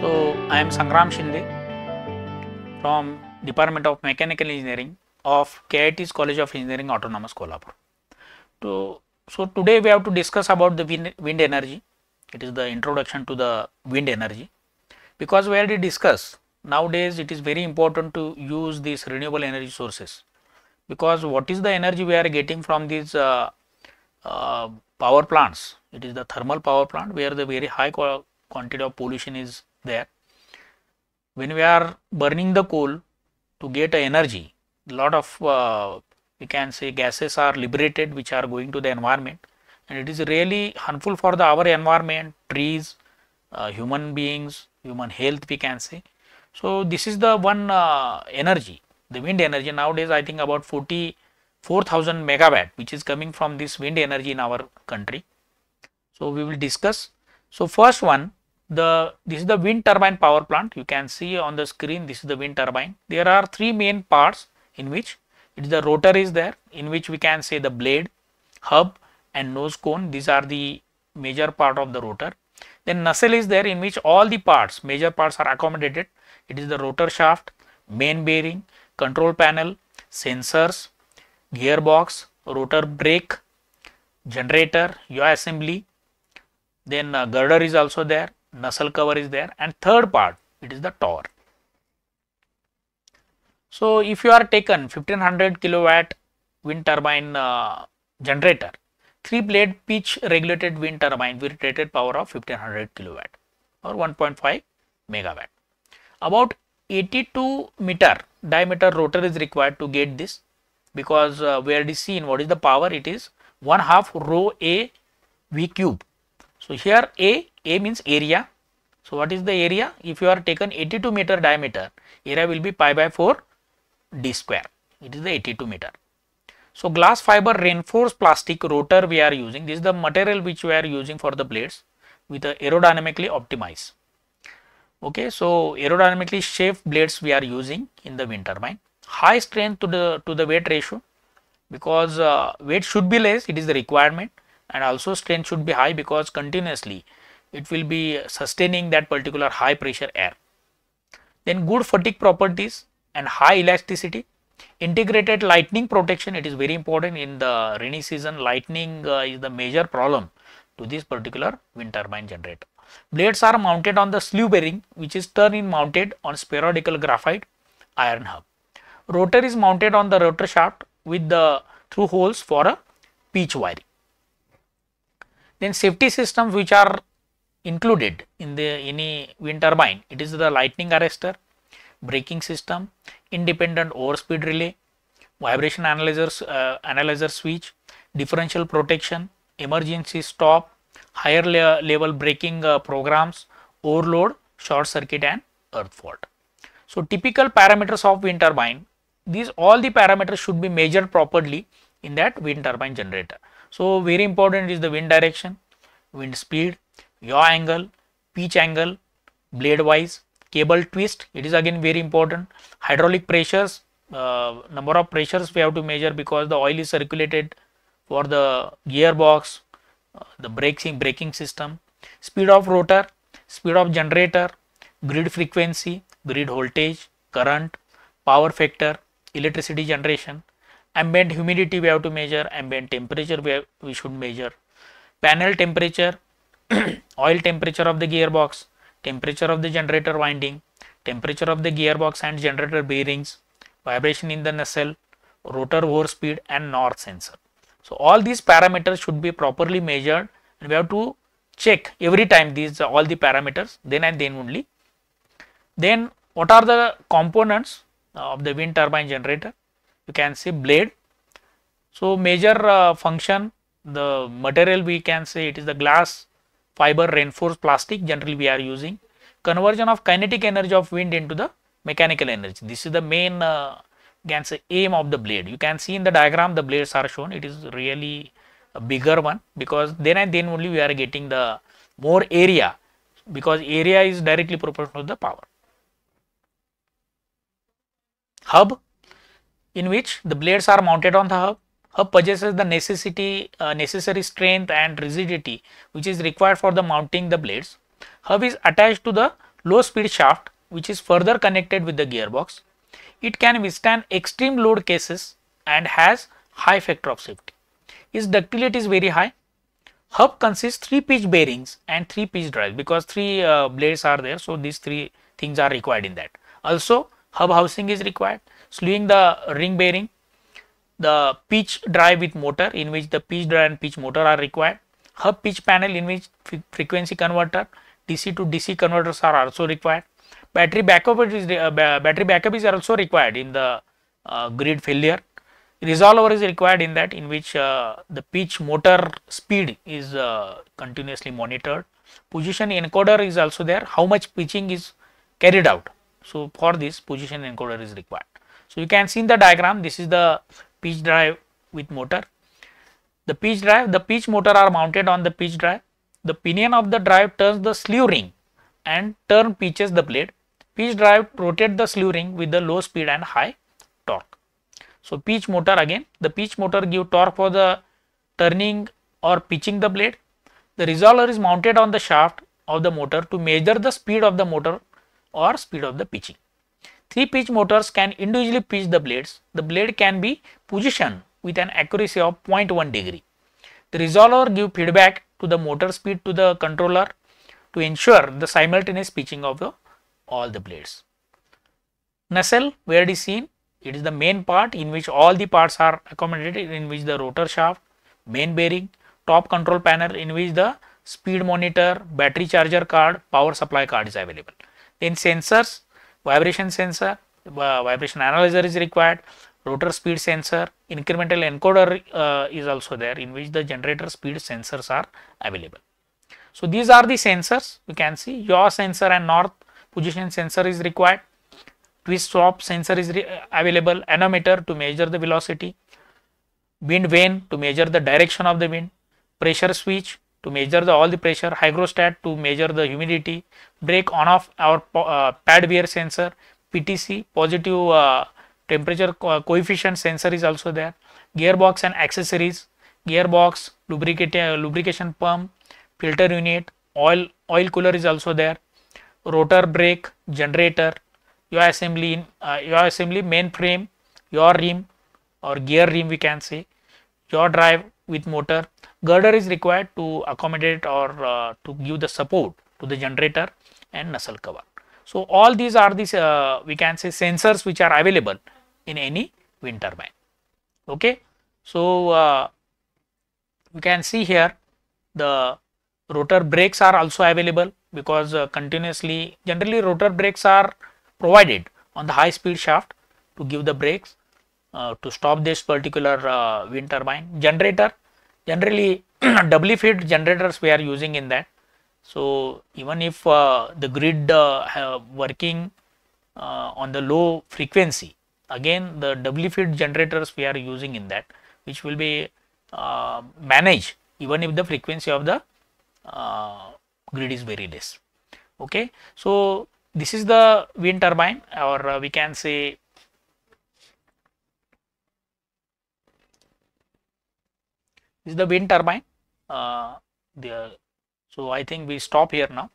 So, I am Sangram Shinde from Department of Mechanical Engineering of KIT's College of Engineering Autonomous Kolhapur. To, so, today we have to discuss about the wind, wind energy. It is the introduction to the wind energy because we already discussed nowadays it is very important to use these renewable energy sources because what is the energy we are getting from these uh, uh, power plants it is the thermal power plant where the very high quantity of pollution is there when we are burning the coal to get energy lot of uh, we can say gases are liberated which are going to the environment. And it is really harmful for the our environment trees uh, human beings human health we can say. So this is the one uh, energy the wind energy. Nowadays i think about 44000 megawatt which is coming from this wind energy in our country. So we will discuss. So first one the this is the wind turbine power plant. You can see on the screen this is the wind turbine. There are three main parts in which it is the rotor is there in which we can say the blade hub and nose cone. These are the major part of the rotor. Then nacelle is there in which all the parts major parts are accommodated. It is the rotor shaft main bearing control panel sensors gearbox rotor brake generator yaw assembly. Then uh, girder is also there nacelle cover is there. And third part it is the tower so if you are taken 1500 kilowatt wind turbine uh, generator three blade pitch regulated wind turbine with rated power of 1500 kilowatt or 1.5 megawatt. About 82 meter diameter rotor is required to get this because uh, we already seen what is the power? It is one half rho a v cube. So here a a means area. So what is the area? If you are taken 82 meter diameter area will be pi by 4 d square. It is the 82 meter. So glass fiber reinforced plastic rotor we are using. This is the material which we are using for the blades with a aerodynamically optimized. Okay so aerodynamically shaped blades we are using in the wind turbine high strength to the to the weight ratio because uh, weight should be less it is the requirement and also strength should be high because continuously it will be sustaining that particular high pressure air. Then good fatigue properties and high elasticity integrated lightning protection it is very important in the rainy season. Lightning uh, is the major problem to this particular wind turbine generator. Blades are mounted on the slew bearing which is turn in mounted on spherical graphite iron hub. Rotor is mounted on the rotor shaft with the through holes for a pitch wiring. Then safety systems which are included in the any wind turbine. It is the lightning arrestor braking system independent overspeed relay vibration analyzers uh, analyzer switch differential protection emergency stop higher le level braking uh, programs overload short circuit and earth fault. So typical parameters of wind turbine these all the parameters should be measured properly in that wind turbine generator. So very important is the wind direction wind speed yaw angle pitch angle blade wise cable twist it is again very important. Hydraulic pressures uh, number of pressures we have to measure because the oil is circulated for the gearbox uh, the braking braking system. Speed of rotor speed of generator grid frequency grid voltage current power factor electricity generation. Ambient humidity we have to measure ambient temperature we, have, we should measure. Panel temperature oil temperature of the gearbox temperature of the generator winding, temperature of the gearbox and generator bearings, vibration in the nacelle, rotor over speed and north sensor. So, all these parameters should be properly measured and we have to check every time these all the parameters then and then only. Then what are the components of the wind turbine generator? You can see blade. So, major uh, function the material we can say it is the glass fiber reinforced plastic generally we are using. Conversion of kinetic energy of wind into the mechanical energy. This is the main uh, can say aim of the blade. You can see in the diagram the blades are shown. It is really a bigger one because then and then only we are getting the more area because area is directly proportional to the power. Hub in which the blades are mounted on the hub hub possesses the necessity uh, necessary strength and rigidity which is required for the mounting the blades. Hub is attached to the low speed shaft which is further connected with the gearbox. It can withstand extreme load cases and has high factor of safety. Its ductility is very high. Hub consists three pitch bearings and three pitch drives because three uh, blades are there. So, these three things are required in that. Also, hub housing is required, slewing the ring bearing, the pitch drive with motor in which the pitch drive and pitch motor are required, hub pitch panel in which frequency converter, DC to DC converters are also required. Battery backup is uh, battery backup is also required in the uh, grid failure. Resolver is required in that in which uh, the pitch motor speed is uh, continuously monitored. Position encoder is also there. How much pitching is carried out. So, for this position encoder is required. So, you can see in the diagram this is the pitch drive with motor. The pitch drive, the pitch motor are mounted on the pitch drive. The pinion of the drive turns the slew ring and turn pitches the blade. Pitch drive rotate the slew ring with the low speed and high torque. So, pitch motor again, the pitch motor give torque for the turning or pitching the blade. The resolver is mounted on the shaft of the motor to measure the speed of the motor or speed of the pitching. Three pitch motors can individually pitch the blades. The blade can be positioned with an accuracy of 0.1 degree. The resolver give feedback to the motor speed to the controller to ensure the simultaneous pitching of the, all the blades. Nacelle where it is seen, it is the main part in which all the parts are accommodated in which the rotor shaft, main bearing, top control panel in which the speed monitor, battery charger card, power supply card is available. Then sensors, vibration sensor, uh, vibration analyzer is required, rotor speed sensor, incremental encoder uh, is also there in which the generator speed sensors are available. So, these are the sensors you can see yaw sensor and north position sensor is required, twist swap sensor is available, anemometer to measure the velocity, wind vane to measure the direction of the wind, pressure switch to measure the all the pressure, hygrostat to measure the humidity, brake on off our uh, pad wear sensor, PTC positive uh, temperature co coefficient sensor is also there, gearbox and accessories, gearbox, lubrication pump, filter unit, oil, oil cooler is also there, rotor brake, generator, yaw assembly, uh, yaw assembly main frame, yaw rim or gear rim we can say, yaw drive with motor, girder is required to accommodate or uh, to give the support to the generator and nacelle cover. So, all these are these uh, we can say sensors which are available in any wind turbine. Okay. So, uh, you can see here the rotor brakes are also available because uh, continuously generally rotor brakes are provided on the high speed shaft to give the brakes uh, to stop this particular uh, wind turbine. Generator generally doubly feed generators we are using in that. So, even if uh, the grid uh, working uh, on the low frequency again the doubly feed generators we are using in that which will be uh, managed even if the frequency of the uh, grid is very less okay so this is the wind turbine or uh, we can say is the wind turbine. Uh, the so i think we stop here now